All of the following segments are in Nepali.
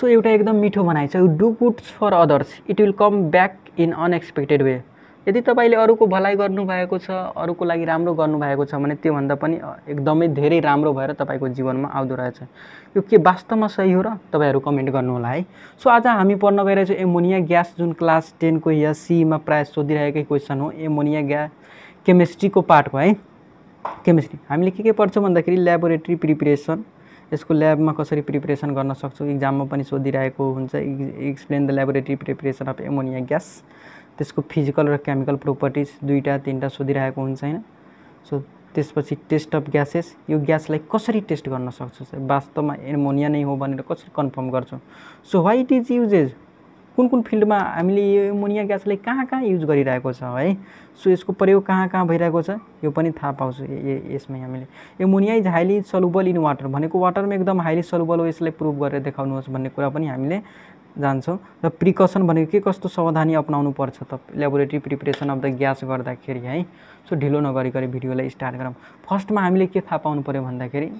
सो एउटा एकदम मिठो भनाइ छ do goods for others it will come back in unexpected way यदि तपाईँले अरूको भलाइ गर्नुभएको छ अरूको लागि राम्रो गर्नुभएको छ भने त्योभन्दा पनि एकदमै धेरै राम्रो भएर तपाईँको जीवनमा आउँदो रहेछ। यो के वास्तवमा सही हो र तपाईँहरू कमेन्ट गर्नुहोला है। सो आज हामी पढ्न गइरहेछौँ एमोनिया ग्यास जुन क्लास टेनको या सीमा प्रायः सोधिरहेकै क्वेसन हो एमोनिया ग्यास केमिस्ट्रीको पार्टको है केमिस्ट्री हामीले के के पढ्छौँ भन्दाखेरि ल्याबोरेटरी प्रिपरेसन यसको ल्याबमा कसरी प्रिपरेसन गर्न सक्छौँ? इक्जाममा पनि सोधिरहेको हुन्छ। Explain the laboratory preparation of ammonia gas त्यसको फिजिकल र केमिकल प्रोपर्टिज दुईवटा तिनवटा सोधिरहेको हुन्छ होइन? सो त्यसपछि टेस्ट अफ ग्यासेस यो ग्यासलाई कसरी टेस्ट गर्न सक्छौँ? वास्तवमा एमोनिया नै हो भनेर कसरी कन्फर्म गर्छौँ? So why it is uses कुन कुन फिल्डमा हामीले यो एमोनिया ग्यासलाई कहाँ कहाँ युज गरिरहेको छ है? सो यसको प्रयोग कहाँ कहाँ भइरहेको छ यो पनि थाहा पाउँछु यसमै हामीले। Ammonia is highly soluble in water भनेको वाटरमा एकदम हाइली सलुबल हो यसलाई प्रुभ गरेर देखाउनुहोस् भन्ने कुरा पनि हामीले जान्छौँ। र प्रिकसन भनेको के कस्तो सावधानी अप्नाउनु पर्छ त? Laboratory preparation of the gas गर्दाखेरि है? सो ढिलो नगरिकन भिडियोलाई स्टार्ट गरौँ। फर्स्टमा हामीले के थाहा पाउनु पऱ्यो भन्दाखेरि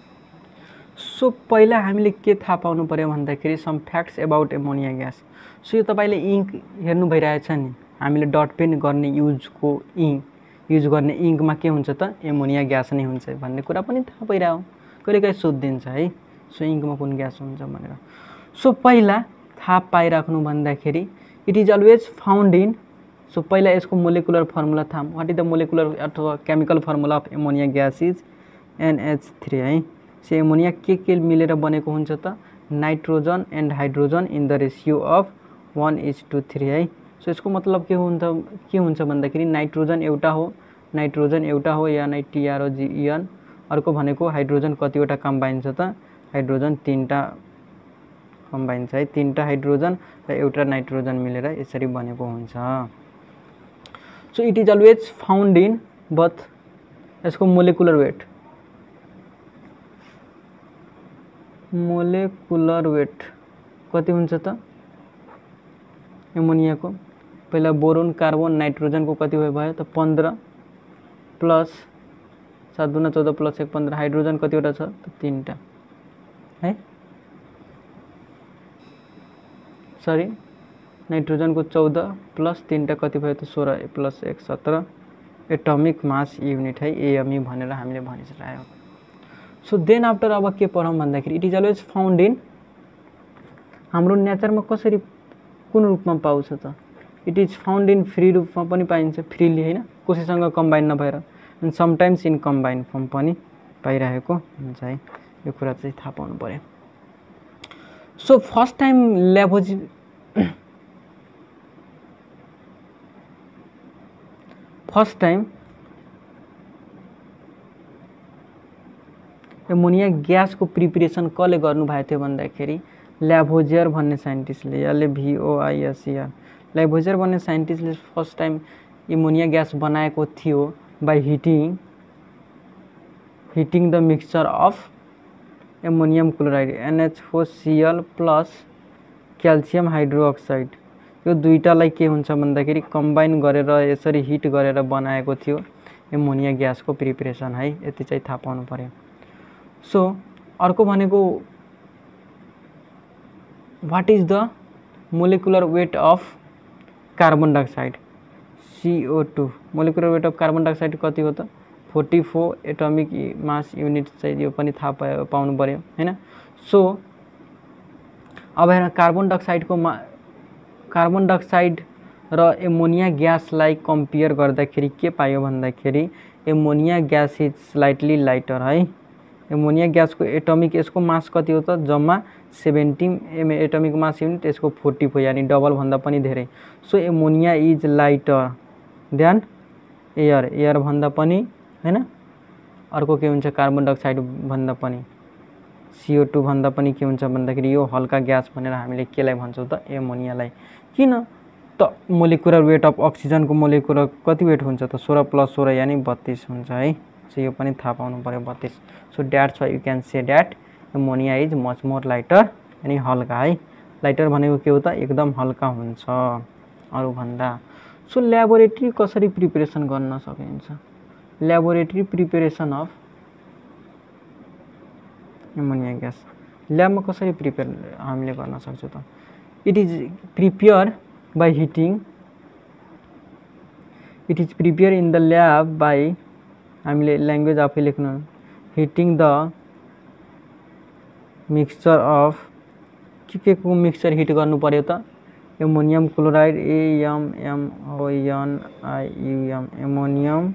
सो पहिला हामीले के थाहा पाउनु पऱ्यो भन्दाखेरि some facts about ammonia gas so यो तपाईँले इङ्क हेर्नु भइरहेछ नि। हामीले डट पेन गर्ने युजको इङ्क युज गर्ने इङ्कमा के हुन्छ त? एमोनिया ग्यास नै हुन्छ भन्ने कुरा पनि थाहा भइरह्यो। कहिले काहीँ सोधिदिन्छ है। सो इङ्कमा कुन ग्यास हुन्छ भनेर। सो पहिला थाहा पाइराख्नु भन्दाखेरि it is always found in so पहिला यसको मोलिकुलर फर्मुला थाहा वाट इज द मोलिकुलर अथवा chemical formula of ammonia gas is NH three है। सो एमोनिया के के मिलेर बनेको हुन्छ त? Nitrogen and hydrogen in the ratio of one is to three है सो यसको मतलब के हुन्छ के हुन्छ भन्दाखेरि नाइट्रोजन एउटा हो। नाइट्रोजन एउटा हो या नाइटिआरओजिएन अर्को भनेको हाइड्रोजन कतिवटा कम्बाइन छ त? हाइड्रोजन तिनवटा कम्बाइन छ है। तिनवटा हाइड्रोजन र एउटा नाइट्रोजन मिलेर यसरी बनेको हुन्छ। So it is always found in both यसको मोलिकुलर वेट मोलेकुलर वेट कति हुन्छ त? एमोनियाको। पहिला बोरोन कार्बन नाइट्रोजनको कति भयो त? पन्ध्र प्लस सात दुना चौध प्लस एक पन्ध्र। हाइड्रोजन कतिवटा छ? त तिनवटा। है? सरी नाइट्रोजनको चौध प्लस तिनवटा कति भयो त? सोह्र प्लस एक सत्र। एटमिक मास युनिट है एएमई भनेर हामीले भनिसकेको सो देन आफ्टर अब के पढौँ भन्दाखेरि it is always found in हाम्रो नेचरमा कसरी कुन रूपमा पाउँछ त it is found in free रूपमा पनि पाइन्छ फ्रिली होइन कसैसँग कम्बाइन नभएर and sometimes in combine form पनि पाइरहेको हुन्छ है यो कुरा चाहिँ थाहा पाउनु पऱ्यो सो फर्स्ट टाइम ल्याबोजी फर्स्ट टाइम एमोनिया ग्यासको प्रिपरेसन कसले गर्नुभएको थियो भन्दाखेरि ल्याभोजियर भन्ने साइन्टिस्टले यसले V O I S E R Lavoisier भन्ने साइन्टिस्टले फर्स्ट टाइम इमोनिया ग्यास बनाएको थियो by heating heating the mixture of ammonium chloride N H O C L plus calcium hydroxide यो दुइटालाई के हुन्छ भन्दाखेरि कम्बाइन गरेर यसरी हिट गरेर बनाएको थियो एमोनिया ग्यासको प्रिपरेसन है यति चाहिँ थाहा पाउनु पऱ्यो सो अर्को भनेको what is the molecular weight of carbon dioxide CO two molecular weight of carbon dioxide कति हो त? Forty four atomic mass unit चाहिँ यो पनि थाहा पायो पाउनु पऱ्यो होइन? सो अब हेर कार्बन डाइअक्साइडको मा कार्बन डाइअक्साइड र एमोनिया ग्यासलाई कम्पेयर गर्दाखेरि के पायो भन्दाखेरि ammonia gas is slightly lighter है? एमोनिया ग्यासको एटमिक यसको मास कति हो त जम्मा seventeen M atomic mass unit यसको फोर्टी फोर यानि डबलभन्दा पनि धेरै। So ammonia is lighter than air एयरभन्दा पनि होइन? अर्को के हुन्छ? कार्बन डाइअक्साइड भन्दा पनि। सिओ टू भन्दा पनि के हुन्छ भन्दाखेरि यो हल्का ग्यास भनेर हामीले केलाई भन्छौँ त? एमोनियालाई किन? त मोलिकुलर वेट अफ अक्सिजनको मोलिकुलर कति वेट हुन्छ त? सोह्र प्लस सोह्र यानि बत्तिस हुन्छ है। सो यो पनि थाहा पाउनु पऱ्यो बत्तिस। So that's why you can say that ammonia is much more lighter यानि हल्का है। लाइटर भनेको के हो त? एकदम हल्का हुन्छ अरूभन्दा। सो ल्याबोरेटरी कसरी प्रिपेरेसन गर्न सकिन्छ? Laboratory preparation of ammonia gas ल्याबमा कसरी प्रिपेयर हामीले गर्न सक्छौँ त? It is prepare by heating it is prepare in the lab by हामीले ल्याङ्ग्वेज आफै लेख्नु हिटिङ द मिक्सचर अफ के के मिक्सचर हिट गर्नु पऱ्यो त ammonium chloride A M M O N I U M ammonium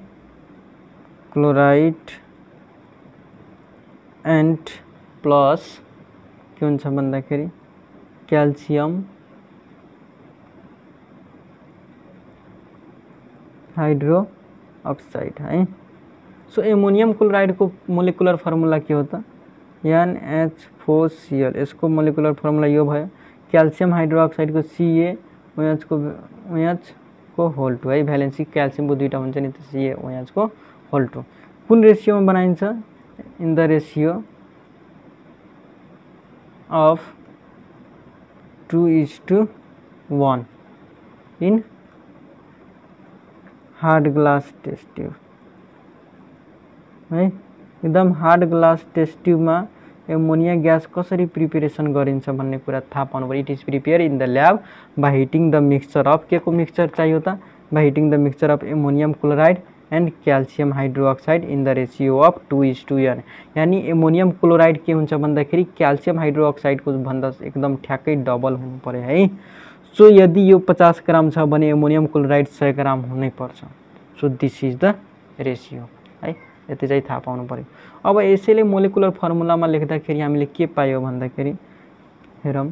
chloride and plus के हुन्छ भन्दाखेरि क्याल्सियम हाइड्रो अक्साइड है सो एमोनियम क्लोराइडको मोलिकुलर फर्मुला के हो त एनएच फोर सिएल यसको मोलिकुलर फर्मुला यो भयो क्याल्सियम हाइड्रोक्साइडको सिए ओएचको ओएचको होल टू है भ्यालेन्सी क्याल्सियमको दुईवटा हुन्छ नि त सिए ओएचको होल टू कुन रेसियोमा बनाइन्छ in the ratio of two is to one in hard glass test tube है। एकदम हार्ड ग्लास टेस्ट ट्युबमा एमोनिया ग्यास कसरी प्रिपेरेसन गरिन्छ भन्ने कुरा थाहा it is prepare in the lab by heating the mixture of के को मिक्सचर चाहियो त? By heating the mixture of ammonium chloride and calcium hydroxide in the ratio of two is to an यानि एमोनियम क्लोराइड के हुन्छ भन्दाखेरि क्याल्सियम हाइड्रोक्साइडको भन्दा एकदम ठ्याक्कै डबल हुनु पऱ्यो है। सो यदि यो पचास ग्राम छ भने एमोनियम क्लोराइड सय ग्राम हुनैपर्छ so this is the ratio है यति चाहिँ थाहा पाउनु पऱ्यो अब यसैले मोलिकुलर फर्मुलामा लेख्दाखेरि हामीले के पायो भन्दाखेरि हेरौँ।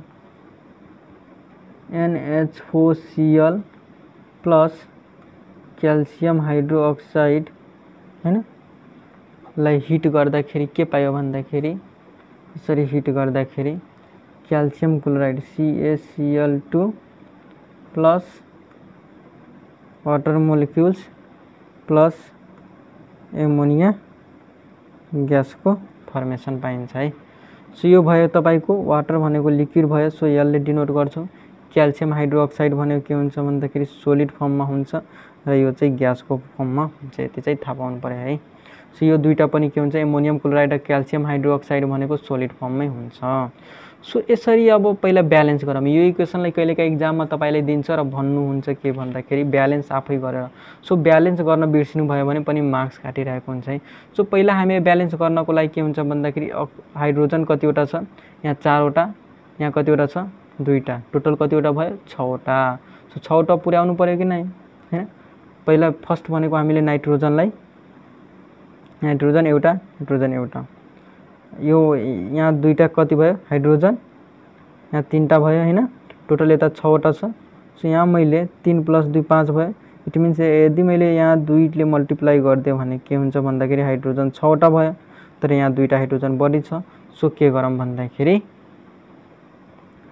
एनएच प्लस क्याल्सियम हाइड्रोक्साइड होइन? लाई हिट गर्दाखेरि के पायो भन्दाखेरि यसरी हिट गर्दाखेरि calcium chloride C A C L two plus water molecules plus ammonia ग्यासको फर्मेसन पाइन्छ है। सो यो भयो तपाईँको वाटर भनेको लिक्विड भयो। सो यसले डिनोट गर्छौँ क्याल्सियम हाइड्रोक्साइड भनेको के हुन्छ भन्दाखेरि सोलिड फर्ममा हुन्छ र यो चाहिँ ग्यासको फर्ममा हुन्छ यति चाहिँ थाहा पाउनु पऱ्यो है। सो यो दुइटा पनि के हुन्छ एमोनियम क्लोराइड र क्याल्सियम हाइड्रोक्साइड भनेको सोलिड फर्ममै हुन्छ। सो यसरी अब पहिला ब्यालेन्स गरौँ। यो इक्वेसनलाई कहिलेकाहीँ इक्जाममा तपाईँले दिन्छ र भन्नुहुन्छ के भन्दाखेरि ब्यालेन्स आफै गरेर। सो ब्यालेन्स गर्न बिर्सिनु भयो भने पनि मार्क्स काटिरहेको हुन्छ है। सो पहिला हामी ब्यालेन्स गर्नको लागि के हुन्छ भन्दाखेरि हाइड्रोजन कतिवटा छ? यहाँ चारवटा यहाँ कतिवटा छ? दुईवटा। टोटल कतिवटा भयो? छवटा। सो छवटा पुर्याउनु पऱ्यो कि नै होइन? पहिला फर्स्ट भनेको हामीले नाइट्रोजनलाई। नाइट्रोजन एउटा नाइट्रोजन एउटा। यो यहाँ दुईवटा कति भयो? हाइड्रोजन। यहाँ तिनवटा भयो होइन। टोटल यता छवटा छ। सो यहाँ मैले तिन प्लस दुई पाँच भयो। इट मिन्स यदि मैले यहाँ दुईले मल्टिप्लाई गरिदिएँ भने के हुन्छ भन्दाखेरि हाइड्रोजन छवटा भयो। तर यहाँ दुईवटा हाइड्रोजन बढी छ। सो के गरौँ भन्दाखेरि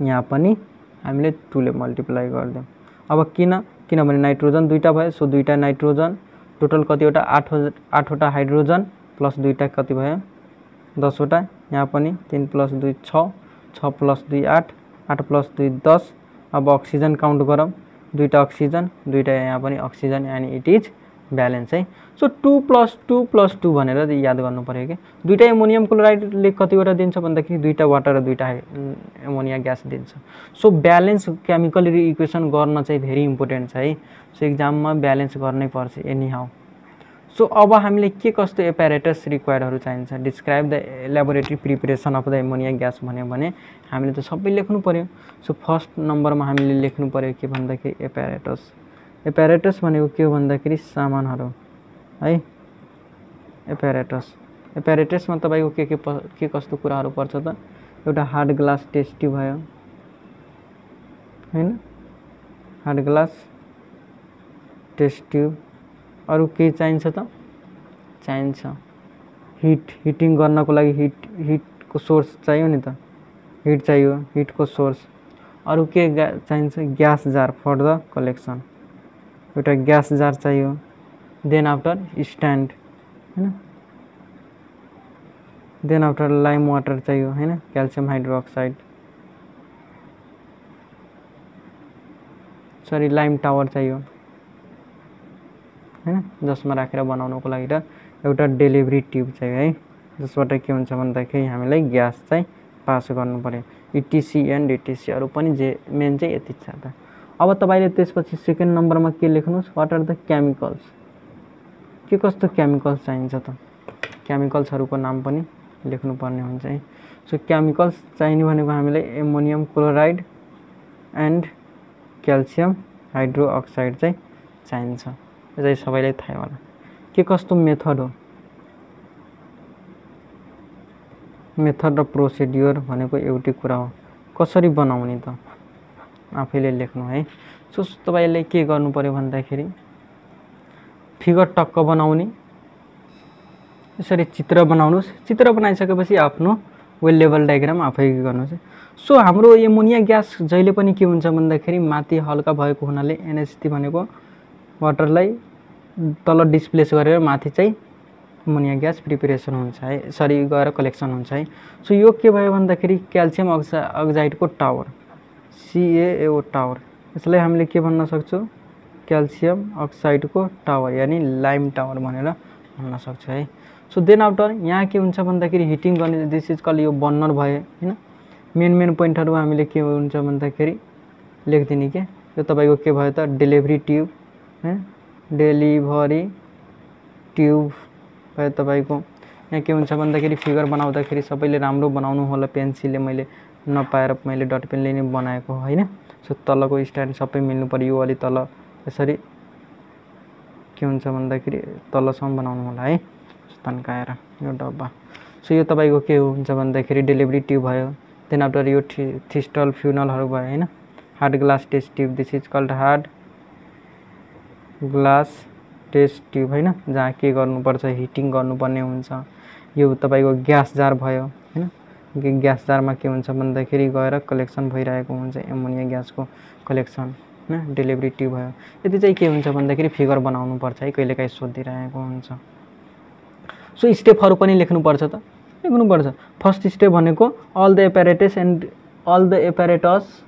यहाँ पनि हामीले टूले मल्टिप्लाई गरिदिउँ अब किन? किनभने नाइट्रोजन दुईवटा भयो। सो दुईवटा नाइट्रोजन। टोटल कतिवटा? आठ आठवटा हाइड्रोजन। प्लस दुईवटा कति भयो? दसवटा। यहाँ पनि तिन प्लस दुई छ छ प्लस दुई आठ आठ प्लस दुई दस। अब अक्सिजन काउन्ट गरौँ। दुईवटा अक्सिजन दुईवटा यहाँ पनि अक्सिजन यानि इट इज ब्यालेन्स है। So two plus two plus two भनेर याद गर्नु पऱ्यो कि। दुइटा एमोनियम क्लोराइडले कतिवटा दिन्छ भन्दाखेरि दुईवटा वाटर र दुईवटा एमोनिया ग्यास दिन्छ। सो ब्यालेन्स केमिकल इक्वेसन गर्न चाहिँ भेरी इम्पोर्टेन्ट छ है। सो इक्जाममा ब्यालेन्स गर्नै पर्छ एनी हाउ सो अब हामीले के कस्तो एपारेटस रिक्वायर्डहरू चाहिन्छ? Describe the laboratory preparation of the ammonia gas भन्यो भने हामीले त सबै लेख्नु पऱ्यो सो फर्स्ट नम्बरमा हामीले लेख्नु पऱ्यो के भन्दाखेरि एपारेटस एपारेटस भनेको के हो भन्दाखेरि सामानहरू है? एपारेटस एपारेटसमा तपाईँको के के प के कस्तो कुराहरू पर्छ त? एउटा हार्ड ग्लास टेस्ट भयो। होइन? हार्ड ग्लास टेस्ट ट्युब अरू केही चाहिन्छ त? चाहिन्छ। हिट हिटिङ गर्नको लागि हिट हिटको सोर्स चाहियो नि त? हिट चाहियो हिटको सोर्स अरू के चाहिन्छ? Gas jar for the collection एउटा ग्यास जार चाहियो। देन आफ्टर स्ट्यान्ड होइन? देन आफ्टर लाइम वाटर चाहियो होइन? Calcium hydroxide sorry lime tower चाहियो। होइन जसमा राखेर बनाउनुको लागि र एउटा डेलिभरी ट्युब चाहियो है। जसबाट के हुन्छ भन्दाखेरि हामीलाई ग्यास चाहिँ पास गर्नु पऱ्यो इटिसी एन्ड इटिसी अरू पनि जे मेन चाहिँ यति छ त। अब तपाईँले त्यसपछि सेकेन्ड नम्बरमा के लेख्नुहोस्? वाट आर द केमिकल्स के कस्तो केमिकल्स चाहिन्छ त? केमिकल्सहरूको नाम पनि लेख्नुपर्ने हुन्छ है। सो केमिकल्स चाहिने भनेको हामीलाई ammonium chloride and calcium hydroxide चाहिँ चाहिन्छ। चाहिँ सबैलाई थाहा होला के कस्तो मेथड हो मेथड र प्रोसिड्योर भनेको एउटै कुरा हो कसरी बनाउने त आफैले लेख्नु है सो तपाईँले के गर्नु पऱ्यो भन्दाखेरि फिगर टक्क बनाउने यसरी चित्र बनाउनुहोस् चित्र बनाइसकेपछि आफ्नो वेल लेभल डायग्राम आफै गर्नुहोस् सो हाम्रो एमोनिया ग्यास जहिले पनि के हुन्छ भन्दाखेरि माथि हल्का भएको हुनाले एनएसटी भनेको वाटरलाई तल डिस्प्लेस गरेर माथि चाहिँ एमोनिया ग्यास प्रिपेरेसन हुन्छ है। सरी गएर कलेक्सन हुन्छ है। सो यो के भयो भन्दाखेरि क्याल्सियम अक्सा अक्जाइडको tower C A O tower यसलाई हामीले के भन्न सक्छौँ? क्याल्सियम अक्साइडको टावर यानि लाइम टावर भनेर भन्न सक्छ है। सो देन आफ्टर यहाँ के हुन्छ भन्दाखेरि हिटिङ गर्ने दिस इज कल यो बर्नर भयो होइन? मेन मेन पोइन्टहरू हामीले के हुन्छ भन्दाखेरि लेखिदिने के? यो तपाईँको के भयो त? डेलिभरी ट्युब होइन? डेलिभरी ट्युब तपाईँको। यहाँ के हुन्छ भन्दाखेरि फिगर बनाउँदाखेरि सबैले राम्रो बनाउनु होला पेन्सिलले मैले नपाएर मैले डट पेनले नै बनाएको होइन? सो तलको स्ट्यान्ड सबै मिल्नु पऱ्यो यो अलि तल। यसरी के हुन्छ भन्दाखेरि तलसम्म बनाउनु होला है? तन्काएर यो डब्बा। सो यो तपाईँको के हुन्छ भन्दाखेरि डेलिभरी ट्युब भयो। देन आफ्टर यो थि थिस्टल फ्युनलहरू भयो होइन? Hard glass test tube this is called hard glass test tube होइन जहाँ के गर्नुपर्छ हिटिङ गर्नुपर्ने हुन्छ। यो तपाईँको ग्यास जार भयो होइन? ग्यास जारमा के हुन्छ भन्दाखेरि गएर कलेक्सन भइरहेको हुन्छ एमोनिया ग्यासको कलेक्सन होइन? डेलिभरी ट्युब भयो। यति चाहिँ के हुन्छ भन्दाखेरि फिगर बनाउनुपर्छ है कहिलेकाहीँ सोधिरहेको हुन्छ। सो स्टेपहरू पनि लेख्नुपर्छ त। लेख्नुपर्छ। फर्स्ट स्टेप भनेको all the apparatus and all the apparatus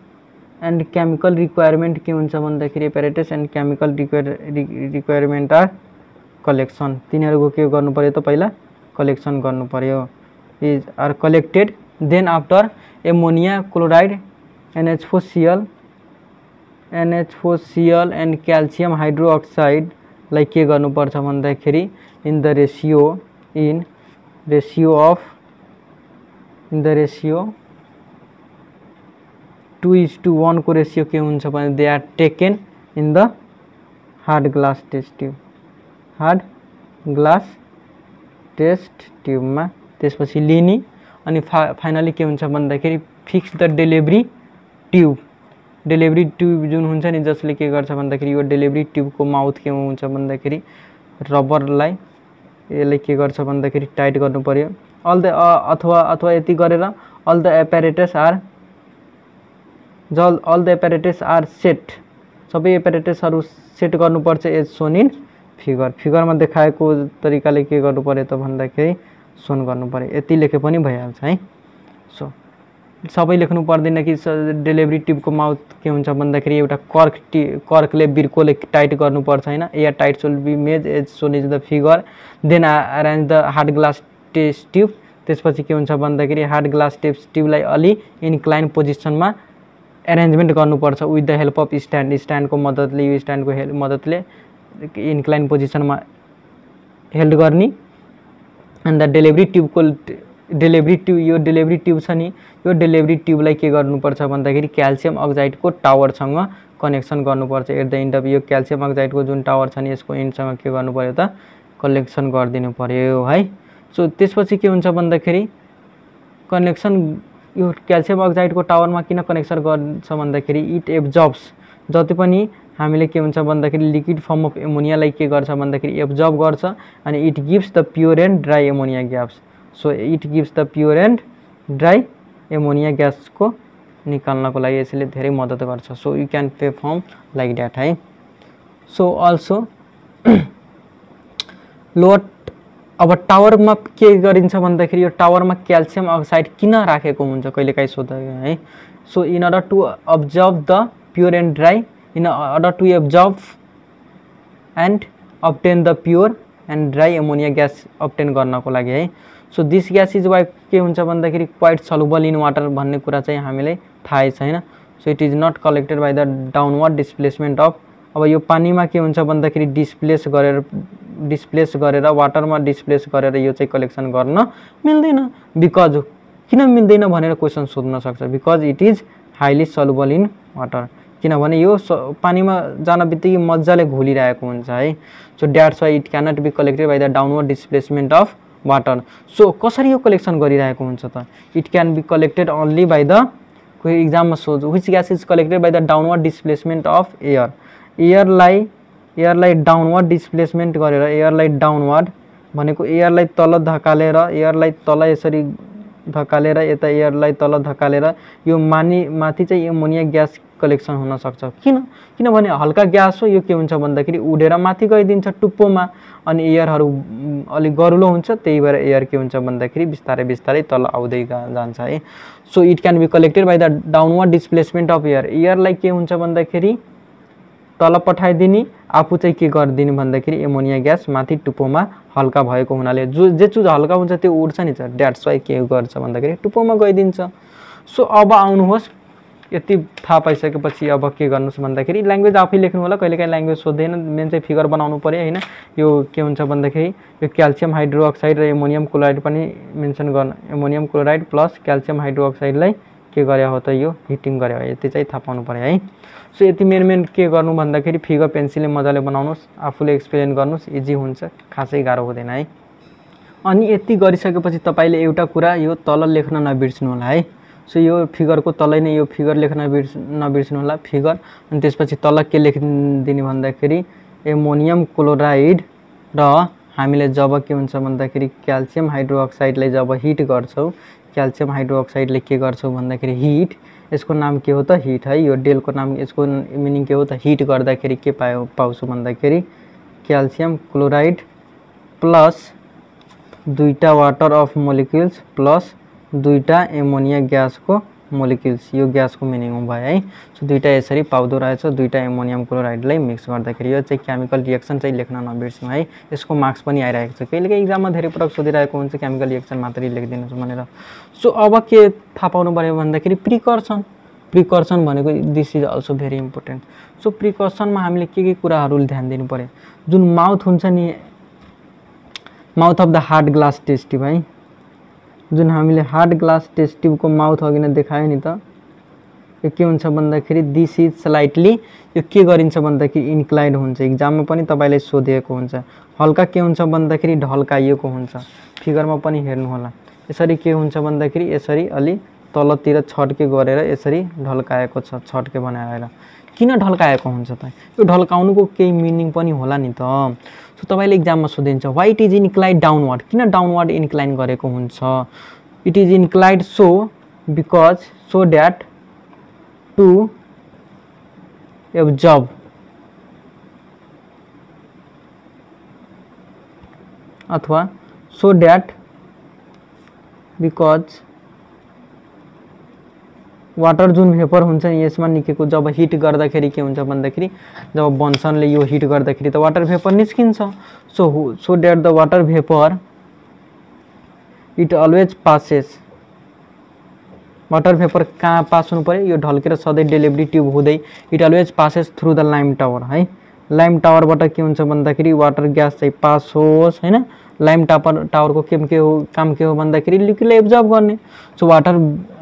and chemical requirement के हुन्छ भन्दाखेरि apparatus and chemical require requirement are collection तिनीहरूको के गर्नु पऱ्यो त पहिला? कलेक्सन गर्नु पऱ्यो is are collected then after ammonia chloride N H O C L N H O C L and calcium हाइड्रोअक्साइडलाई के गर्नुपर्छ भन्दाखेरि in the ratio in ratio of in the ratio two is to वानको रेसियो के हुन्छ भने they are taken in the hard glass test tube hard glass test ट्युबमा त्यसपछि लिने अनि फा फाइनली के हुन्छ भन्दाखेरि fix the delivery tube delivery tube जुन हुन्छ नि जसले के गर्छ भन्दाखेरि यो डेलिभरी ट्युबको माउथ के हुन्छ भन्दाखेरि रबरलाई यसले के गर्छ भन्दाखेरि टाइट पऱ्यो अल द अथवा अथवा यति गरेर अल द एपारेटस आर जल all the apparatus are set सबै एपारेटसहरू सेट गर्नुपर्छ एज सोन इन फिगर। फिगरमा देखाएको तरिकाले के गर्नु पऱ्यो त भन्दाखेरि सोन गर्नु पऱ्यो यति लेखे पनि भइहाल्छ है। सो सबै लेख्नु पर्दैन कि डेलिभरी ट्युबको माउथ के हुन्छ भन्दाखेरि एउटा कर्क टी कर्कले बिर्कोले टाइट गर्नुपर्छ होइन। Air tight should be made as shown is the figure then arrange the hard glass test tube त्यसपछि के हुन्छ भन्दाखेरि हार्ड ग्लास टेस्ट ट्युबलाई अलि इन्क्लाइन पोजिसनमा एरेन्जमेन्ट गर्नुपर्छ with the help of stand स्ट्यान्डको मद्दतले यो स्ट्यान्डको हेल्प मद्दतले इन्क्लाइन पोजिसनमा हेल्ड गर्ने। अन्त डेलिभरी ट्युबको डेलिभरी ट्युब यो डेलिभरी ट्युब छ नि यो डेलिभरी ट्युबलाई के गर्नुपर्छ भन्दाखेरि क्याल्सियम अक्जाइडको टावरसँग कनेक्सन गर्नुपर्छ। एट द इन्ड अफ यो क्याल्सियम अक्जाइडको जुन टावर छ नि यसको इन्डसँग के गर्नु पऱ्यो त कलेक्सन गरिदिनु पऱ्यो है। सो त्यसपछि के हुन्छ भन्दाखेरि कनेक्सन यो क्याल्सियम अक्जाइडको टावरमा किन कनेक्सन गर्छ भन्दाखेरि इट एब्जर्ब्स जति पनि हामीले के हुन्छ भन्दाखेरि लिक्विड फर्म अफ एमोनियालाई के गर्छ भन्दाखेरि एब्जर्ब गर्छ अनि it gives the pure and dry ammonia gas so it gives the pure and dry ammonia ग्यासको निकाल्नको लागि यसले धेरै मद्दत गर्छ। So you can form like that है। सो अल्सो लोवर अब टावरमा के गरिन्छ भन्दाखेरि यो टावरमा क्याल्सियम अक्साइड किन राखेको हुन्छ कहिलेकाहीँ सोध्दा है? So in order to observe the pure and dry in order to observe and obtain the pure and dry ammonia gas obtain गर्नको लागि है। So this gas is why के हुन्छ भन्दाखेरि क्वाइट सलुबल इन वाटर भन्ने कुरा चाहिँ हामीलाई थाहै छैन। So it is not collected by the downward displacement of अब यो पानीमा के हुन्छ भन्दाखेरि डिस्प्लेस गरेर डिस्प्लेस गरेर वाटरमा डिस्प्लेस गरेर यो चाहिँ कलेक्सन गर्न मिल्दैन। बिकज किन मिल्दैन भनेर क्वेसन सोध्न सक्छ। Because it is highly soluble in water किनभने यो स पानीमा जान बित्तिकै मजाले घोलिरहेको हुन्छ है। So that's why it cannot be collected by the downward displacement of water so कसरी यो कलेक्सन गरिरहेको हुन्छ त? It can be collected only by the कोही इक्जाममा सोध्छु। Which gas is collected by the downward displacement of air एयरलाई एयरलाई डाउनवर्ड डिस्प्लेसमेन्ट गरेर एयरलाई डाउनवर्ड भनेको एयरलाई तल धकालेर एयरलाई तल यसरी धकालेर यता एयरलाई तल धकालेर यो मानि माथि चाहिँ एमोनिया ग्यास कलेक्सन हुनसक्छ किन? किनभने हल्का ग्यास हो यो के हुन्छ भन्दाखेरि उडेर माथि गइदिन्छ टुप्पोमा अनि एयरहरू अलिक गरुलो हुन्छ त्यही भएर एयर के हुन्छ भन्दाखेरि बिस्तारै बिस्तारै तल आउँदै जान्छ है। So it can be collected by the downward displacement of air एयरलाई के हुन्छ भन्दाखेरि तल पठाइदिने। आफू चाहिँ के गरिदिने भन्दाखेरि एमोनिया ग्यास माथि टुप्पोमा हल्का भएको हुनाले जो जे चुज हल्का हुन्छ त्यो उड्छ नि छ ड्याट्स वाइ के गर्छ भन्दाखेरि टुप्पोमा गइदिन्छ। सो अब आउनुहोस्। यति थाहा पाइसकेपछि अब के गर्नुहोस् भन्दाखेरि ल्याङ्ग्वेज आफै लेख्नु होला। कहिलेकाहीँ ल्याङ्ग्वेज सोध्दैन। मेन चाहिँ फिगर बनाउनु पऱ्यो होइन। यो के हुन्छ भन्दाखेरि यो क्याल्सियम हाइड्रोक्साइड र एमोनियम क्लोराइड पनि मेन्सन गर्न एमोनियम क्लोराइड प्लस क्याल्सियम हाइड्रोक्साइडलाई के गरे हो त यो? हिटिङ गरे हो यति चाहिँ थाहा पाउनु पऱ्यो है। सो यति मेन मेन के गर्नु भन्दाखेरि फिगर पेन्सिलले मजाले बनाउनुहोस् आफूले एक्सप्लेन गर्नुहोस् इजी हुन्छ खासै गाह्रो हुँदैन है। अनि यति गरिसकेपछि तपाईँले एउटा कुरा यो तल लेख्न नबिर्सिनु होला है। सो यो फिगरको तलै नै यो फिगर लेख्न नबिर्स नबिर्सिनु होला फिगर अनि त्यसपछि तल के लेखिदिने भन्दाखेरि एमोनियम क्लोराइड र हामीले जब के हुन्छ भन्दाखेरि क्याल्सियम हाइड्रोक्साइडलाई जब हिट गर्छौँ क्याल्सियम हाइड्रोक्साइड के गर्छौँ भन्दाखेरि हिट यसको नाम के हो त हिट है? यो डेलको नाम, यसको मिनिङ के हो हिट गर्दाखेरि के पायो, पाउँछु भन्दाखेरि क्याल्सियम क्लोराइड प्लस दुईवटा वाटर अफ मोलिक्युल्स प्लस दुईवटा एमोनिया ग्यासको मोलिक्युल्स यो ग्यासको मिनिङ हो भयो है? सो दुइटा यसरी पाउँदो रहेछ दुइटा एमोनियम क्लोराइडलाई मिक्स गर्दाखेरि। यो चाहिँ केमिकल रिएक्सन चाहिँ लेख्न नबिर्स्यौँ है? यसको मार्क्स पनि आइरहेको छ। कहिलेकाहीँ इक्जाममा धेरै पटक सोधिरहेको हुन्छ केमिकल रिएक्सन मात्रै लेखिदिनुहोस् भनेर। सो अब के थाहा पाउनु पऱ्यो भन्दाखेरि प्रिकर्सन प्रिकर्सन भनेको this is also very important so प्रिकर्सनमा हामीले के के कुराहरू ध्यान दिनु पऱ्यो? जुन माउथ हुन्छ नि mouth of the hard glass test है जुन हामीले हार्ड ग्लास टेस्ट ट्युबको माउथ अघि नै देखायो नि त यो के हुन्छ भन्दाखेरि दिस इज स्लाइटली यो के गरिन्छ भन्दाखेरि इन्क्लाइड हुन्छ। इक्जाममा पनि तपाईँलाई सोधिएको हुन्छ। हल्का के हुन्छ भन्दाखेरि ढल्काइएको हुन्छ। फिगरमा पनि हेर्नुहोला। यसरी के हुन्छ भन्दाखेरि यसरी अलि तलतिर छड्के गरेर यसरी ढल्काएको छ छड्के बनाएर। किन ढल्काएको हुन्छ त? यो ढल्काउनुको केही मिनिङ पनि होला नि त। सो तपाईँले इक्जाममा सोधिन्छ why it is inclined downward किन डाउनवर्ड इन्क्लाइन गरेको हुन्छ? It is inclined so because so that to absorb अथवा सो द्याट बिकज वाटर जुन भेपर हुन्छ नि यसमा निकेको जब हिट गर्दाखेरि के हुन्छ भन्दाखेरि जब बन्सनले यो हिट गर्दाखेरि त वाटर भेपर निस्किन्छ। So so that the water vapour it always passes water vapour कहाँ पास हुनु पऱ्यो? यो ढल्केर सधैँ डेलिभरी ट्युब हुँदै it always passes through the lime tower है? लाइम टावरबाट के हुन्छ भन्दाखेरि वाटर ग्यास चाहिँ पास होस् होइन? लाइम टावर टावरको के के हो, काम के हो भन्दाखेरि लिक्विडलाई एब्जर्भ गर्ने सो वाटर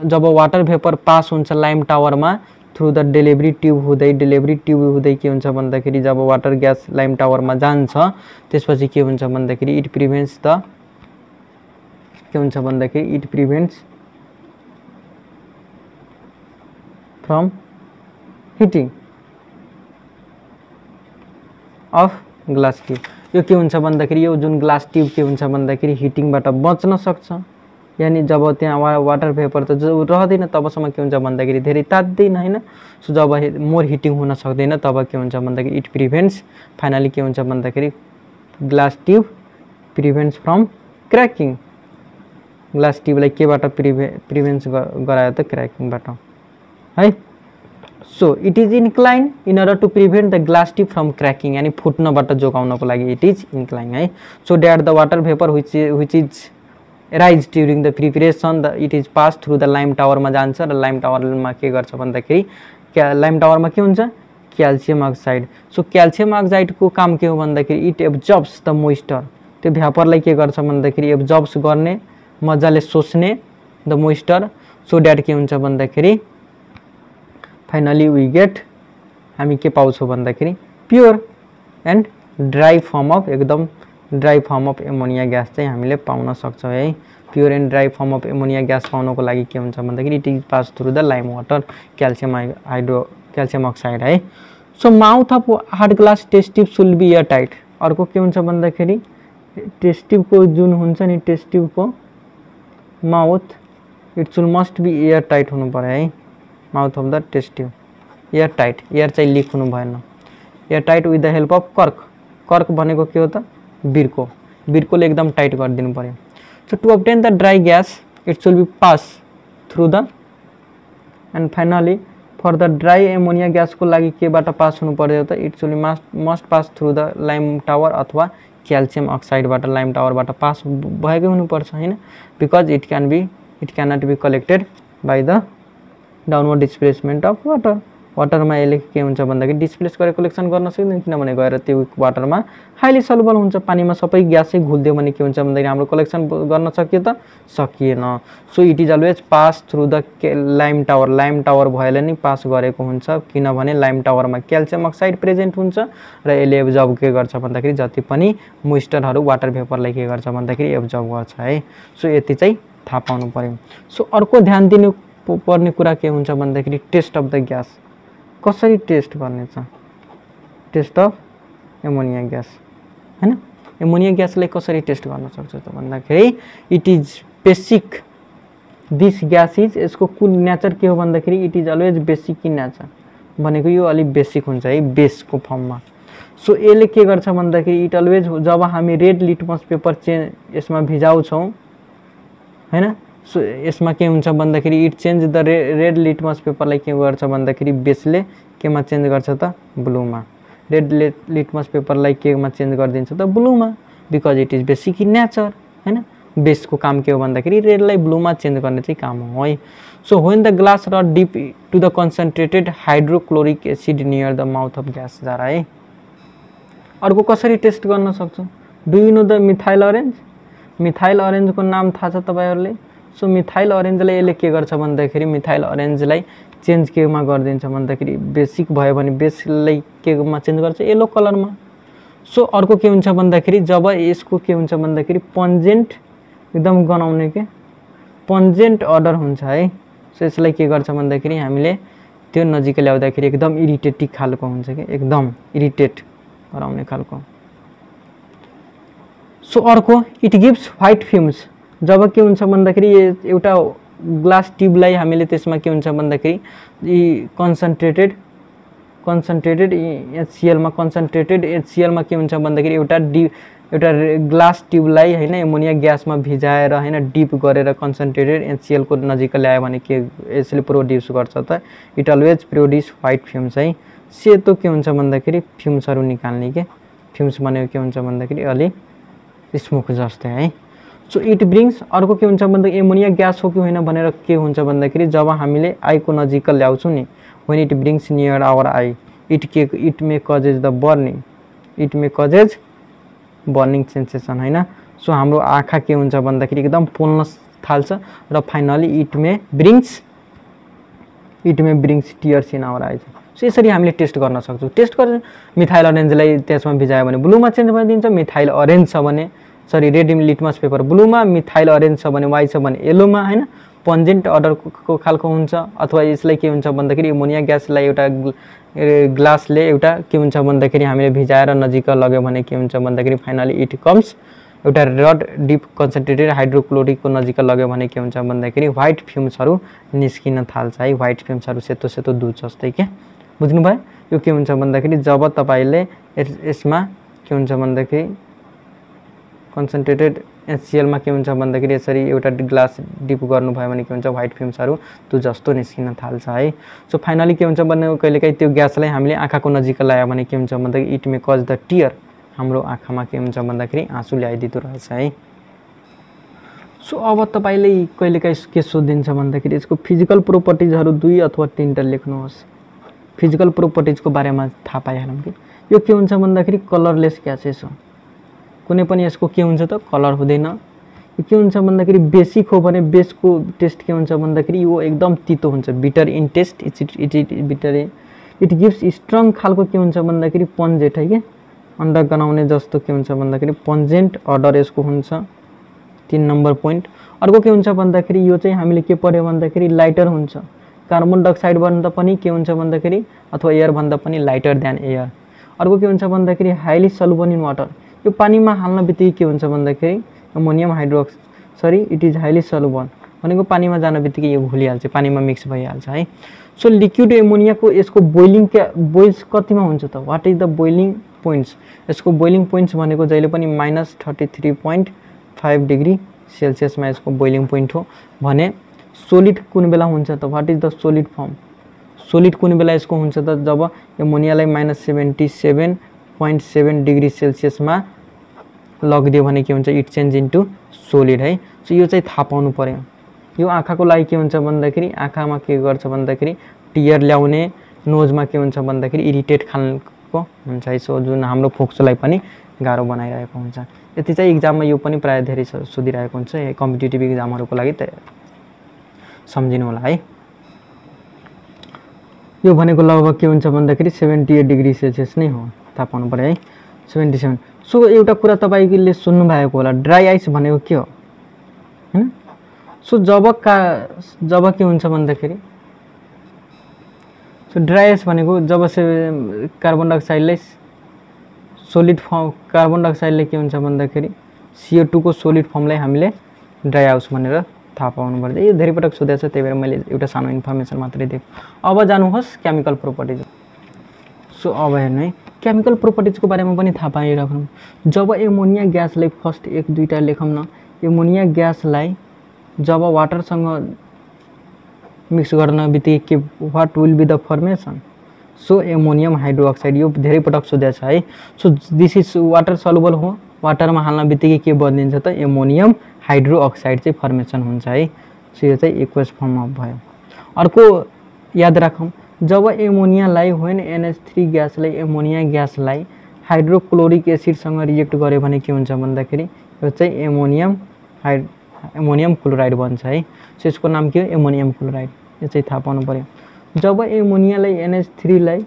जब वाटर भेपर पास हुन्छ लाइम टावरमा थ्रु द डेलिभरी ट्युब हुँदै डेलिभरी ट्युब हुँदै के हुन्छ भन्दाखेरि जब वाटर ग्यास लाइम टावर टावरमा जान्छ त्यसपछि के हुन्छ भन्दाखेरि इट प्रिभेन्ट्स द के हुन्छ भन्दाखेरि it prevents from heating of glass tube यो के हुन्छ भन्दाखेरि यो जुन ग्लास ट्युब के हुन्छ भन्दाखेरि हिटिङबाट बच्न सक्छ। यानि जब त्यहाँ वा वाटर भेपर त जो रहँदैन तबसम्म के हुन्छ भन्दाखेरि धेरै तात्दैन होइन? सो जब मोर हिटिङ हुन सक्दैन तब के हुन्छ भन्दाखेरि इट प्रिभेन्ट्स फाइनली के हुन्छ भन्दाखेरि glass tube prevents from cracking glass ट्युबलाई केबाट प्रिभे प्रिभेन्स गरायो त क्र्याकिङबाट है? So it is incline in order to prevent the glass tip from cracking यानि फुट्नबाट जोगाउनको लागि इट इज इन्क्लाइन है so that the water vapour which which is rise during the preparation the it is pass through the lime टावरमा जान्छ र लाइम टावरमा के गर्छ भन्दाखेरि क्या लाइम टावरमा के हुन्छ? क्याल्सियम अक्साइड सो क्याल्सियम अक्साइडको काम के हो भन्दाखेरि इट एब्जब्स द मोइस्टर त्यो भ्यापरलाई के गर्छ भन्दाखेरि एब्जब्स गर्ने मजाले सोच्ने द मोइस्टर सो द्याट के हुन्छ भन्दाखेरि फाइनली वी गेट हामी के पाउँछौँ भन्दाखेरि pure and dry form of एकदम dry form of ammonia gas चाहिँ हामीले पाउन सक्छौँ है। Pure and dry form of ammonia gas पाउनको लागि के हुन्छ भन्दाखेरि it is pass through the lime water calcium hydro calcium oxide है। So mouth of hard glass test tube should be air tight अर्को के हुन्छ भन्दाखेरि टेस्टिभको जुन हुन्छ नि टेस्टिभको mouth it should must be air tight हुनु पऱ्यो है। Mouth of the test tube air tight air चाहिँ लिक हुनु भएन air tight with the help of cork cork भनेको के हो त बिर्को बिर्कोले एकदम टाइट गरिदिनु पऱ्यो so to obtain the dry gas it should be pass through the and finally for the dry ammonia ग्यासको लागि केबाट पास हुनु पर्यो त it should must must pass through the lime tower अथवा क्याल्सियम अक्साइडबाट लाइम टावरबाट पास भएकै हुनुपर्छ होइन because it can be it cannot be collected by the downward displacement of water वाटरमा यसले के हुन्छ भन्दाखेरि डिस्प्लेस गरेर कलेक्सन गर्न सक्दैन किनभने गएर त्यो वाटरमा हाइली सलुबल हुन्छ। पानीमा सबै ग्यासै घुलिदियो भने के हुन्छ भन्दाखेरि हाम्रो कलेक्सन गर्न सकियो त सकिएन। So it is always pass through the lime tower lime tower भएले नै पास गरेको हुन्छ किनभने लाइम टावरमा क्याल्सियम अक्साइड प्रेजेन्ट हुन्छ र यसले एब्जर्भ के गर्छ भन्दाखेरि जति पनि मोइस्चरहरू वाटर भेपरलाई के गर्छ भन्दाखेरि एब्जर्भ गर्छ है। सो यति चाहिँ थाहा पाउनु पऱ्यो सो अर्को ध्यान दिनु पर्ने कुरा के हुन्छ भन्दाखेरि टेस्ट अफ द ग्यास। कसरी टेस्ट गर्ने छ टेस्ट अफ एमोनिया ग्यास। होइन? एमोनिया ग्यासलाई कसरी टेस्ट गर्न सक्छ त भन्दाखेरि it is basic this gas is यसको कुन नेचर के हो भन्दाखेरि it is always basic in nature भनेको यो अलिक बेसिक हुन्छ है बेसको फर्ममा सो यसले के गर्छ भन्दाखेरि इट अलवेज जब हामी रेड लिटमस पेपर चेन्ज यसमा भिजाउँछौँ होइन? सो यसमा के हुन्छ भन्दाखेरि it change the red red litmus पेपरलाई के गर्छ भन्दाखेरि बेसले केमा चेन्ज गर्छ त ब्लूमा रेड ले लिटमस पेपरलाई केमा चेन्ज गरिदिन्छ त ब्लूमा because it is basic in nature होइन? बेसको काम के हो भन्दाखेरि रेडलाई ब्लूमा चेन्ज गर्ने चाहिँ काम हो है? So when the glass rod dip to the concentrated hydrochloric acid near the mouth of gas jar है अर्को कसरी टेस्ट गर्न सक्छौँ? Do you know the methyl orange methyl अरेन्जको नाम थाहा छ तपाईँहरूले? सो मिथाइल अरेन्जलाई यसले के गर्छ भन्दाखेरि मिथाइल अरेन्जलाई चेन्ज केमा गरिदिन्छ भन्दाखेरि बेसिक भयो भने बेसलाई केमा चेन्ज गर्छ? येलो कलरमा। सो अर्को के हुन्छ भन्दाखेरि जब यसको के हुन्छ भन्दाखेरि पन्जेन्ट एकदम गनाउने के? पन्जेन्ट अर्डर हुन्छ है। सो यसलाई के गर्छ भन्दाखेरि हामीले त्यो नजिक ल्याउँदाखेरि एकदम इरिटेटिक खालको हुन्छ कि? एकदम इरिटेट गराउने खालको। सो अर्को इट गिभ्स व्हाइट फ्युम्स। जब के हुन्छ भन्दाखेरि एउटा ग्लास ट्युबलाई हामीले त्यसमा के हुन्छ भन्दाखेरि यी कन्सन्ट्रेटेड कन्सन्ट्रेटेड एचसिएलमा कन्सन्ट्रेटेड एचसिएलमा के हुन्छ भन्दाखेरि एउटा डि एउटा ग्लास ट्युबलाई होइन एमोनिया ग्यासमा भिजाएर होइन डिप गरेर कन्सन्ट्रेटेड एचसिएलको नजिक ल्यायो भने के यसले प्रोड्युस गर्छ त? It always produce white fumes है। सेतो के हुन्छ भन्दाखेरि फ्युम्सहरू निकाल्ने के? फ्युम्स भनेको के हुन्छ भन्दाखेरि अलिक स्मोक जस्तै है। सो इट ब्रिङ्स अर्को के हुन्छ भन्दाखेरि एमोनिया ग्यास हो कि होइन भनेर के हुन्छ भन्दाखेरि जब हामीले आईको नजिक ल्याउँछौँ नि when it brings near our eye it के it may causes the burning it may causes burning sensation होइन? सो हाम्रो आँखा के हुन्छ भन्दाखेरि एकदम पोल्न थाल्छ र finally it may brings it may brings tears in our eyes so यसरी हामीले टेस्ट गर्न सक्छौँ। टेस्ट गरेर मिथाइल अरेन्जलाई त्यसमा भिजायो भने ब्लूमा चेन्ज भइदिन्छ मिथाइल अरेन्ज छ भने सरी रेड लिटमस पेपर ब्लूमा मिथाइल अरेन्ज छ भने वाइट छ भने येलोमा होइन? पन्जेन्ट अर्डरको खालको हुन्छ। अथवा यसलाई के हुन्छ भन्दाखेरि एमोनिया ग्यासलाई एउटा ग्लासले एउटा के हुन्छ भन्दाखेरि हामीले भिजाएर नजिक लग्यो भने के हुन्छ भन्दाखेरि फाइनली इट कम्स एउटा रड डिप कन्सन्ट्रेटेड हाइड्रोक्लोरिकको नजिक लग्यो भने के हुन्छ भन्दाखेरि व्हाइट फ्युम्सहरू निस्किन थाल्छ है। व्हाइट फ्युम्सहरू सेतो सेतो दुध जस्तै के? बुझ्नुभयो? यो के हुन्छ भन्दाखेरि जब तपाईँले यसमा के हुन्छ भन्दाखेरि कन्सन्ट्रेटेड एचसिएलमा के हुन्छ भन्दाखेरि यसरी एउटा ग्लास डिप गर्नुभयो भने के हुन्छ व्हाइट फिल्म्सहरू त्यो जस्तो निस्किन थाल्छ है। सो फाइनली के हुन्छ भने कहिलेकाहीँ त्यो ग्यासलाई हामीले आँखाको नजिक लगायो भने के हुन्छ भन्दाखेरि it may cause the tear हाम्रो आँखामा के हुन्छ भन्दाखेरि आँसु ल्याइदिँदो रहेछ है। सो अब तपाईँले कहिलेकाहीँ के सोधिन्छ भन्दाखेरि यसको फिजिकल प्रोपर्टिजहरू दुई अथवा तिनवटा लेख्नुहोस्। फिजिकल प्रोपर्टिजको बारेमा थाहा पाइहालौँ कि? यो के हुन्छ भन्दाखेरि कलरलेस ग्यासेस हो। कुनै पनि यसको के हुन्छ त? कलर हुँदैन। के हुन्छ भन्दाखेरि बेसिक हो भने बेसको टेस्ट के हुन्छ भन्दाखेरि यो एकदम तितो हुन्छ। Bitter in taste it it it bitter it gives strong खालको के हुन्छ भन्दाखेरि पन्जेट है कि? अन्डा गनाउने जस्तो के हुन्छ भन्दाखेरि पन्जेन्ट अर्डर यसको हुन्छ। तिन नम्बर पोइन्ट अर्को के हुन्छ भन्दाखेरि यो चाहिँ हामीले के पढ्यो भन्दाखेरि लाइटर हुन्छ। कार्बन डाइअक्साइडभन्दा पनि के हुन्छ भन्दाखेरि अथवा एयरभन्दा पनि लाइटर देन एयर अर्को के हुन्छ भन्दाखेरि हाइली सलुबन इन वाटर यो पानीमा हाल्न बित्तिकै के हुन्छ भन्दाखेरि ammonium hydroxide sorry it is highly soluble भनेको पानीमा जान बित्तिकै यो घुलिहाल्छ पानीमा मिक्स भइहाल्छ है। सो लिक्विड एमोनियाको यसको बोइलिङ क्या बोइल्स कतिमा हुन्छ त? What is the boiling points यसको बोइलिङ पोइन्ट्स भनेको जहिले पनि minus thirty three point five degree सेल्सियसमा यसको बोइलिङ पोइन्ट हो भने सोलिड कुन बेला हुन्छ त? What is the solid form solid कुन बेला यसको हुन्छ त? जब एमोनियालाई minus seventy seven point seven degree सेल्सियसमा लगिदियो भने के हुन्छ? इट चेन्ज इन्टु सोलिड है? सो यो चाहिँ थाहा पाउनु पऱ्यो यो आँखाको लागि के हुन्छ भन्दाखेरि आँखामा के गर्छ भन्दाखेरि टियर ल्याउने नोजमा के हुन्छ भन्दाखेरि इरिटेट खालको हुन्छ है? सो जुन हाम्रो फोक्सोलाई पनि गाह्रो बनाइरहेको हुन्छ। यति चाहिँ इक्जाममा यो पनि प्रायः धेरै सोधिरहेको हुन्छ। कम्पिटेटिभ इक्जामहरूको लागि त सम्झिनु होला है? यो भनेको लगभग के हुन्छ भन्दाखेरि सेभेन्टी एट डिग्री सेल्सियस नै हो। थाहा पाउनु पऱ्यो है। सेभेन्टी सेभेन सो एउटा कुरा तपाईँले सुन्नुभएको होला ड्राई आइस भनेको के हो? होइन? सो जब का जब के हुन्छ भन्दाखेरि? सो ड्राई आइस भनेको जब से कार्बन डाइअक्साइडलाई सोलिड फर्म कार्बन डाइअक्साइडले के हुन्छ भन्दाखेरि? सिओ टूको सोलिड फर्मलाई हामीले ड्राई हाउस भनेर थाहा पाउनु पर्छ यो धेरै पटक सोधेको छ त्यही भएर मैले एउटा सानो इन्फर्मेसन मात्रै दिएको। अब जानुहोस् केमिकल प्रोपर्टिज सो अब हेर्नु है। केमिकल प्रोपर्टिजको बारेमा पनि थाहा पाइराख्नु जब एमोनिया ग्यासलाई फर्स्ट एक दुईवटा लेखौँ न एमोनिया ग्यासलाई जब वाटरसँग मिक्स गर्न बित्तिकै के what will be the formation so ammonium hydroxide यो धेरै पटक सोधेको छ है। So this is water soluble हो। वाटरमा हाल्न बित्तिकै के बनिन्छ त? एमोनियम हाइड्रोक्साइड चाहिँ फर्मेसन हुन्छ है। सो यो चाहिँ एक्वेस फर्ममा भयो। अर्को याद राखौँ। जब एमोनियालाई होइन एनएच थ्री ग्यासलाई एमोनिया ग्यासलाई हाइड्रोक्लोरिक एसिडसँग रिएक्ट गर्यो भने के हुन्छ भन्दाखेरि यो चाहिँ एमोनियम हाइड एमोनियम क्लोराइड बन्छ है। सो यसको नाम के हो? Ammonium chloride. यो चाहिँ थाहा पाउनु पऱ्यो जब एमोनियालाई NH थ्रीलाई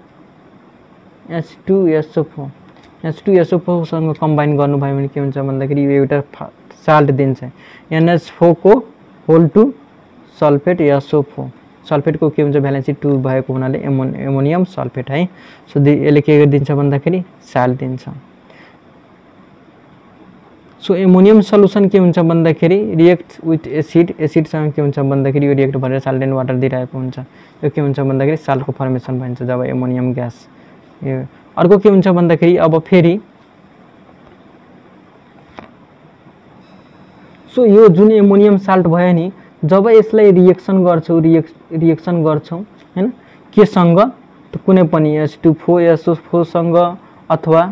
H two SO four H two SO फोरसँग combine गर्नुभयो भने के हुन्छ भन्दाखेरि यो एउटा साल्ट दिन्छ। NH फोरको whole two sulphate SO four सल्फेटको के हुन्छ भ्यालेन्सी टू भएको हुनाले एमो एमोनियम सल्फेट है। सो यसले के गरिदिन्छ भन्दाखेरि साल्ट दिन्छ। सो एमोनियम सल्युसन के हुन्छ भन्दाखेरि रिएक्ट विथ एसिड एसिडसँग के हुन्छ भन्दाखेरि यो रिएक्ट भएर एन्ड वाटर दिइरहेको हुन्छ। यो के हुन्छ भन्दाखेरि साल्टको फर्मेसन भइन्छ जब एमोनियम ग्यास। यो अर्को के हुन्छ भन्दाखेरि अब फेरि सो यो जुन एमोनियम साल्ट भयो नि जब यसलाई रिएक्सन गर्छौँ रिएक्स रिएक्सन गर्छौँ होइन केसँग? कुनै पनि एस टू फोर एसओ फोरसँग अथवा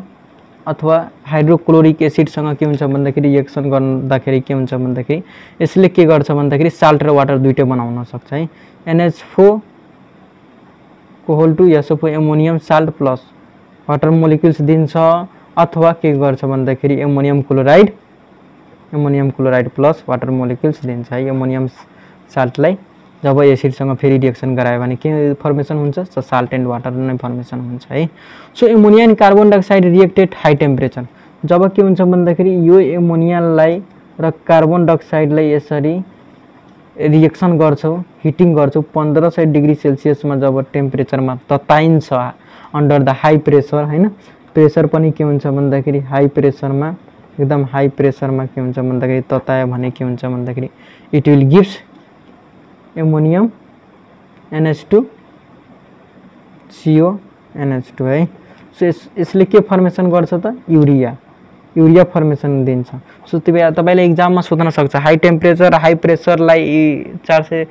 अथवा हाइड्रोक्लोरिक एसिडसँग के हुन्छ भन्दाखेरि रिएक्सन गर्दाखेरि के हुन्छ भन्दाखेरि यसले के गर्छ भन्दाखेरि साल्ट र वाटर दुइटै बनाउन सक्छ है? NH फोरको whole two SO four ammonium salt plus water molecules दिन्छ अथवा के गर्छ भन्दाखेरि ammonium chloride ammonium chloride plus water molecules दिन्छ है। एमोनियम साल्टलाई जब एसिडसँग फेरि रिएक्सन गरायो भने के फर्मेसन हुन्छ? साल्ट एन्ड वाटर नै फर्मेसन हुन्छ है। So ammonia and carbon dioxide reacted high temperature जब के हुन्छ भन्दाखेरि यो एमोनियालाई र कार्बन डाइअक्साइडलाई यसरी रिएक्सन गर्छौँ हिटिङ गर्छौँ पन्ध्र सय डिग्री सेल्सियसमा जब टेम्परेचरमा तताइन्छ अन्डर द हाई प्रेसर होइन? प्रेसर पनि के हुन्छ भन्दाखेरि हाई प्रेसरमा एकदम हाई प्रेसरमा के हुन्छ भन्दाखेरि ततायो भने के हुन्छ भन्दाखेरि it will gives ammonium NH two CO NH two है? सो यस यसले के फर्मेसन गर्छ त? युरिया युरिया फर्मेसन दिन्छ। सो त्यो तपाईँले इक्जाममा सोध्न सक्छ हाई टेम्परेचर हाई प्रेसरलाई चार सय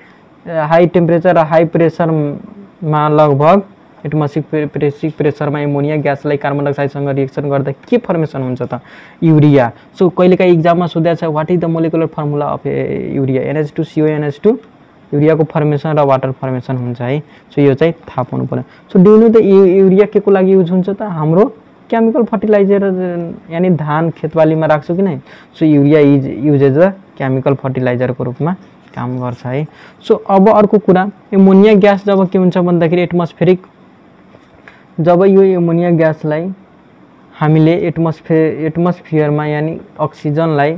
हाई टेम्परेचर र हाई प्रेसरमा लगभग एटमोस्फिक प्रेसिक प्रेसरमा एमोनिया ग्यासलाई कार्बन डाइअक्साइडसँग रिएक्सन गर्दा के फर्मेसन हुन्छ त युरिया सो कहिलेकाहीँ इक्जाममा सोधेको छ what is the molecular formula of urea NH two CO NH two युरियाको formation र वाटर फर्मेसन हुन्छ है सो यो चाहिँ थाहा पाउनु पऱ्यो। सो डिउनु त युरिया के को लागि युज हुन्छ त? हाम्रो केमिकल फर्टिलाइजर यानि धान खेतबालीमा राख्छौँ कि नै? So urea is use as a chemical फर्टिलाइजरको रूपमा काम गर्छ है। सो अब अर्को कुरा एमोनिया ग्यास जब के हुन्छ भन्दाखेरि एटमोस्फेरिक जब यो एमोनिया ग्यासलाई हामीले एटमोस्फियर एटमोस्फियरमा यानि अक्सिजनलाई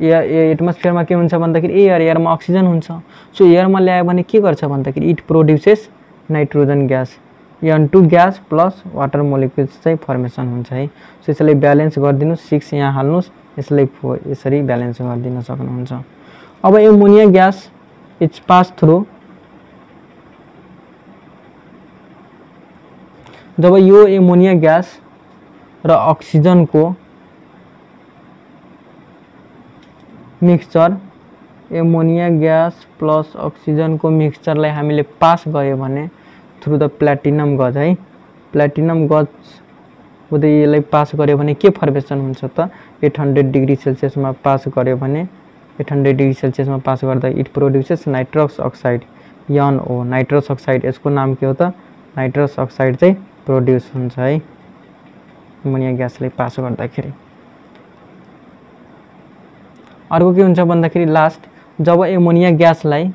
एयर एटमोस्फियरमा के हुन्छ भन्दाखेरि एयर एयरमा अक्सिजन हुन्छ। सो एयरमा ल्यायो भने के गर्छ भन्दाखेरि it produces nitrogen gas. N two gas plus water molecules चाहिँ फर्मेसन हुन्छ है। सो यसलाई ब्यालेन्स गरिदिनु सिक्स यहाँ हाल्नुहोस् यसलाई फो यसरी ब्यालेन्स गरिदिन सक्नुहुन्छ। अब ammonia gas it's pass through जब यो एमोनिया ग्यास र अक्सिजनको मिक्सचर एमोनिया ग्यास प्लस अक्सिजनको मिक्सचरलाई हामीले पास गऱ्यो भने थ्रु द प्लेटिनम गज है? प्लेटिनम गज हुँदै यसलाई पास गऱ्यो भने के फर्मेसन हुन्छ त? एट हन्ड्रेड डिग्री सेल्सियसमा पास गऱ्यो भने एट हन्ड्रेड डिग्री सेल्सियसमा पास गर्दा it produces nitrous oxide N O nitrous oxide यसको नाम के हो त? नाइट्रस अक्साइड चाहिँ प्रड्युस हुन्छ है। एमोनिया ग्यासलाई पास गर्दाखेरि। अर्को के हुन्छ भन्दाखेरि लास्ट जब एमोनिया ग्यासलाई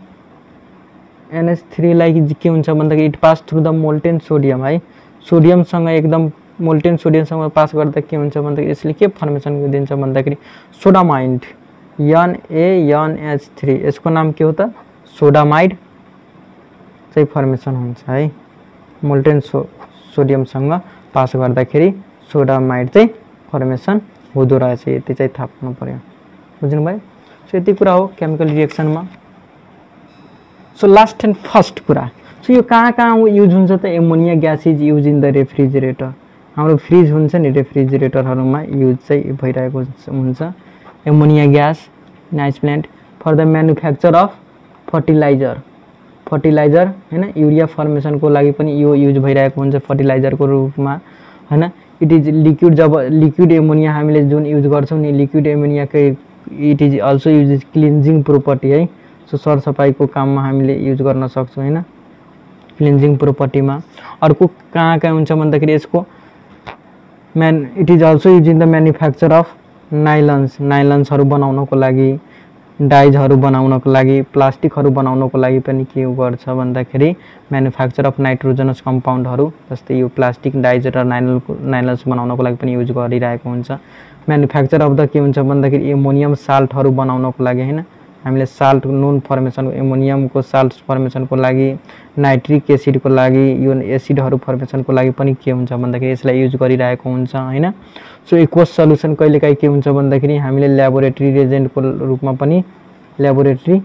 एनएच थ्रीलाई के हुन्छ भन्दाखेरि it pass through the molten sodium है। सोडियमसँग एकदम मोल्टेन सोडियमसँग पास गर्दा के हुन्छ भन्दाखेरि यसले के फर्मेसन दिन्छ भन्दाखेरि सोडामाइड यन एच थ्री यसको नाम के हो त? सोडामाइड चाहिँ फर्मेसन हुन्छ है। मोल्टेन सो सोडियमसँग पास गर्दाखेरि सोडामाइड चाहिँ फर्मेसन हुँदो रहेछ यति चाहिँ थाहा पाउनु पऱ्यो बुझ्नुभयो? सो यति कुरा हो केमिकल रिएक्सनमा। सो लास्ट एन्ड फर्स्ट कुरा। सो यो कहाँ कहाँ युज हुन्छ त? Ammonia gas is use in the refrigerator हाम्रो फ्रिज हुन्छ नि रेफ्रिजरेटरहरूमा युज चाहिँ भइरहेको हुन्छ। Ammonia gas nice plant. For the manufacture of fertiliser fertiliser होइन युरिया फर्मेसनको लागि पनि यो युज भइरहेको हुन्छ फर्टिलाइजरको रूपमा होइन इट इज लिक्विड जब लिक्विड एमोनिया हामीले जुन युज गर्छौँ नि liquid एमोनियाकै it is also use is cleansing property है? सो सरसफाइको काममा हामीले युज गर्न सक्छौँ होइन क्लिन्जिङ प्रोपर्टीमा अर्को कहाँ कहाँ हुन्छ भन्दाखेरि यसको man it is also use in the manufacture of nylons नाइलन्सहरू बनाउनको लागि। डाइजहरू बनाउनको लागि प्लास्टिकहरू बनाउनको लागि पनि के गर्छ भन्दाखेरि म्यानुफ्याक्चर अफ नाइट्रोजनस कम्पाउन्डहरू जस्तै यो प्लास्टिक डाइज र नाइल नाइलन्स बनाउनको लागि पनि युज गरिरहेको हुन्छ। म्यानुफ्याक्चर अफ द के हुन्छ भन्दाखेरि एमोनियम साल्टहरू बनाउनको लागि होइन? हामीले साल्ट नुन फर्मेसन एमोनियमको साल्ट फर्मेसनको लागि नाइट्रिक एसिडको लागि यो एसिडहरू फर्मेसनको लागि पनि के हुन्छ भन्दाखेरि यसलाई युज गरिरहेको हुन्छ होइन? सो एक्वस सल्युसन कहिलेकाहीँ के हुन्छ भन्दाखेरि हामीले ल्याबोरेटरी रिएजेन्टको रूपमा पनि ल्याबोरेटरी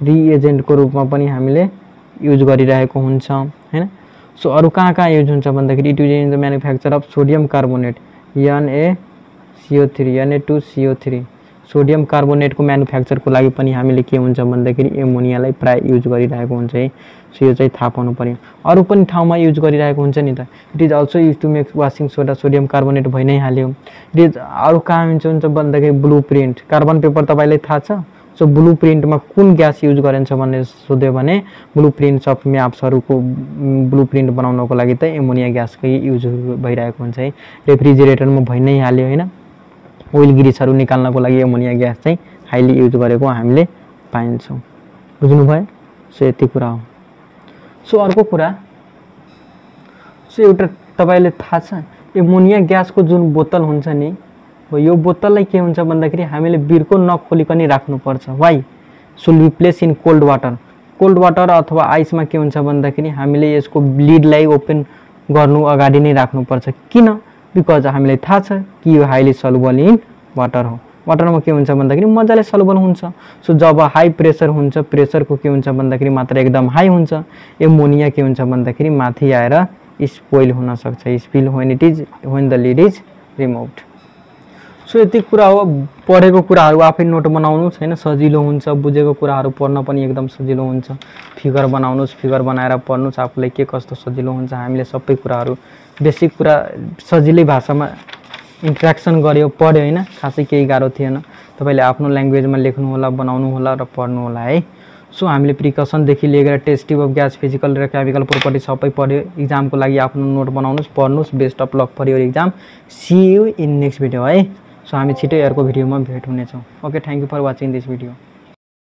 रिएजेन्टको रूपमा पनि हामीले युज गरिरहेको हुन्छ होइन? सो अरू कहाँ कहाँ युज हुन्छ भन्दाखेरि it use in the manufacture of sodium carbonate NA CO three NA two CO three sodium कार्बोनेटको म्यानुफ्याक्चरको लागि पनि हामीले के हुन्छ भन्दाखेरि एमोनियालाई प्राय युज गरिरहेको हुन्छ है। सो यो चाहिँ थाहा पाउनु पऱ्यो अरू पनि ठाउँमा युज गरिरहेको हुन्छ नि त। It is also use to make washing soda sodium carbonate भइ नै हाल्यो। इट इज अरू कहाँ हुन्छ हुन्छ भन्दाखेरि ब्लु प्रिन्ट कार्बन पेपर तपाईँलाई थाहा छ? सो ब्लु प्रिन्टमा कुन ग्यास युज गरिन्छ भनेर सोध्यो भने ब्लु प्रिन्ट्स अफ म्याप्सहरूको ब्लु प्रिन्ट बनाउनको लागि त एमोनिया ग्यासकै युज भइरहेको हुन्छ है। रेफ्रिजिरेटरमा भइ नै हाल्यो होइन? ओइल ग्रिसहरू निकाल्नको लागि एमोनिया ग्यास चाहिँ हाइली युज गरेको हामीले पाइन्छौँ। बुझ्नुभयो सो यति कुरा हो। सो अर्को कुरा सो एउटा तपाईँले थाहा छ एमोनिया ग्यासको जुन बोतल हुन्छ नि हो यो बोतललाई के हुन्छ भन्दाखेरि हामीले बिर्को नखोलिकन राख्नुपर्छ। वाइ सुल replace in cold water cold water अथवा आइसमा के हुन्छ भन्दाखेरि हामीले यसको लिडलाई ओपन गर्नु अगाडि नै राख्नुपर्छ। किन? बिकज हामीलाई थाहा छ कि यो हाइली सलुबल इन वाटर हो। वाटरमा के हुन्छ भन्दाखेरि मजाले सलुबल हुन्छ। सो जब हाई प्रेसर हुन्छ प्रेसरको के हुन्छ भन्दाखेरि मात्रा एकदम हाई हुन्छ। एमोनिया के हुन्छ भन्दाखेरि माथि आएर स्पोइल हुनसक्छ spill when it is when the lid is removed so यति कुरा हो। पढेको कुराहरू आफै नोट बनाउनुहोस् होइन? सजिलो हुन्छ। बुझेको कुराहरू पढ्न पनि एकदम सजिलो हुन्छ। फिगर बनाउनुहोस् फिगर बनाएर पढ्नुहोस् आफूलाई के कस्तो सजिलो हुन्छ। हामीले सबै कुराहरू बेसिक कुरा सजिलै भाषामा इन्ट्रेक्सन गऱ्यो पढ्यो होइन। खासै केही गाह्रो थिएन। तपाईँले आफ्नो ल्याङ्ग्वेजमा लेख्नु होला बनाउनु होला र पढ्नु होला है। सो हामीले प्रिकसनदेखि लिएर टेस्टिभ अफ ग्यास फिजिकल र केमिकल प्रोपर्टी सबै पढ्यो। इक्जामको लागि आफ्नो नोट बनाउनुहोस् पढ्नुहोस्। Best of luck for your exam see you in next video है। सो हामी छिटै अर्को भिडियोमा भेट हुनेछौँ। Okay thank you for watching this video